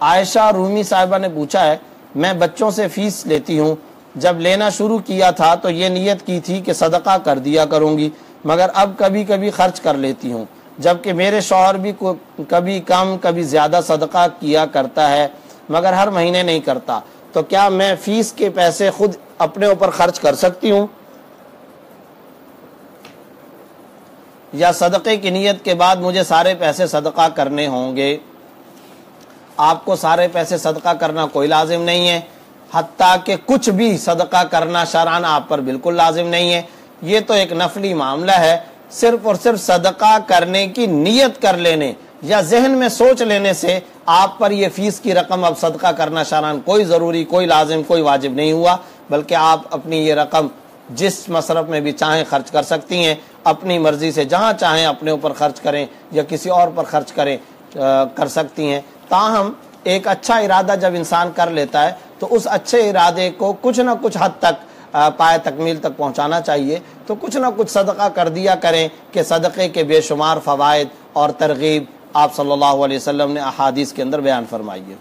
عائشہ رومی صاحبہ نے پوچھا ہے، میں بچوں سے فیس لیتی ہوں، جب لینا شروع کیا تھا تو یہ نیت کی تھی کہ صدقہ کر دیا کروں گی، مگر اب کبھی کبھی خرچ کر لیتی ہوں، جبکہ میرے شوہر بھی کبھی کم، کبھی زیادہ صدقہ کیا کرتا ہے، مگر ہر مہینے نہیں کرتا۔ تو کیا میں فیس کے پیسے خود اپنے اوپر خرچ کر سکتی ہوں؟ یا صدقے کی نیت کے بعد مجھے سارے پیسے صدقہ کرنے ہوں گے؟ آپ کو سارے پیسے صدقہ کرنا کوئی لازم نہیں ہے، حتیٰ کہ کچھ بھی صدقہ کرنا شران آپ پر بالکل لازم نہیں ہے۔ یہ تو ایک نفلی معاملہ ہے، صرف اور صرف صدقہ کرنے کی نیت کر لینے یا ذہن میں سوچ لینے سے آپ پر یہ فیس کی رقم اب صدقہ کرنا شران کوئی ضروری، کوئی لازم، کوئی واجب نہیں ہوا، بلکہ آپ اپنی یہ رقم جس مصرف میں بھی چاہیں خرچ کر سکتی ہیں، اپنی مرضی سے جہاں چاہیں اپنے اوپر خرچ کریں یا کسی اور پر خرچ کریں کر سکتی ہیں۔ تاہم، ایک اچھا ارادہ جب انسان کر لیتا ہے، تو اس اچھے ارادے کو کچھ نہ کچھ حد تک پائے تکمیل تک پہنچانا چاہیے۔ تو کچھ نہ کچھ صدقہ کر دیا کریں کہ صدقے کے بے شمار فوائد اور ترغیب آپ صلی اللہ علیہ وسلم نے احادیث کے اندر بیان فرمائیے